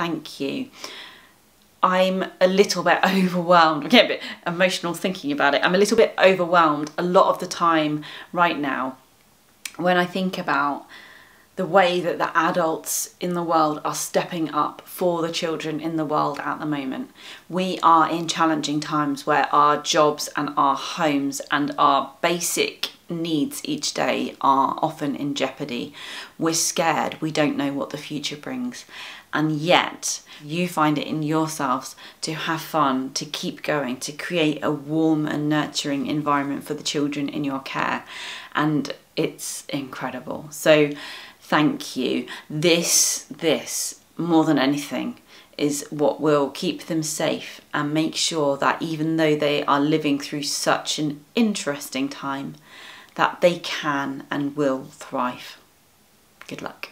thank you. I'm a little bit overwhelmed. I get a bit emotional thinking about it. I'm a little bit overwhelmed a lot of the time right now when I think about the way that the adults in the world are stepping up for the children in the world at the moment. We are in challenging times where our jobs and our homes and our basic needs each day are often in jeopardy. We're scared, we don't know what the future brings. And yet, you find it in yourselves to have fun, to keep going, to create a warm and nurturing environment for the children in your care. And it's incredible. So, thank you. This, this, more than anything, is what will keep them safe and make sure that even though they are living through such an interesting time, that they can and will thrive. Good luck.